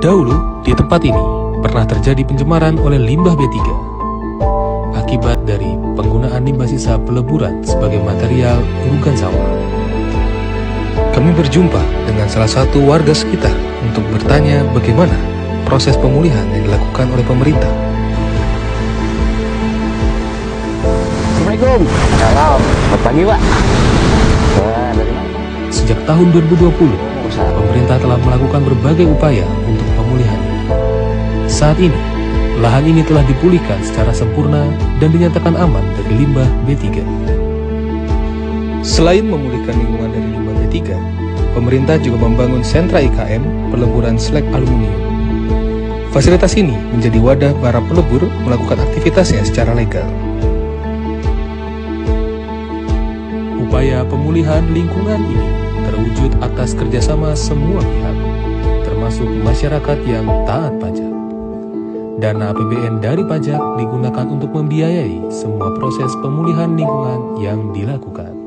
Dahulu, di tempat ini pernah terjadi pencemaran oleh limbah B3 akibat dari penggunaan limbah sisa peleburan sebagai material urugan sawah. Kami berjumpa dengan salah satu warga sekitar untuk bertanya bagaimana proses pemulihan yang dilakukan oleh pemerintah. Assalamualaikum. Salam. Selamat pagi, Pak. Sejak tahun 2020, pemerintah telah melakukan berbagai upaya. Saat ini, lahan ini telah dipulihkan secara sempurna dan dinyatakan aman dari limbah B3. Selain memulihkan lingkungan dari limbah B3, pemerintah juga membangun sentra IKM peleburan slag aluminium. Fasilitas ini menjadi wadah para pelebur melakukan aktivitasnya secara legal. Upaya pemulihan lingkungan ini terwujud atas kerjasama semua pihak, termasuk masyarakat yang taat pajak. Dana APBN dari pajak digunakan untuk membiayai semua proses pemulihan lingkungan yang dilakukan.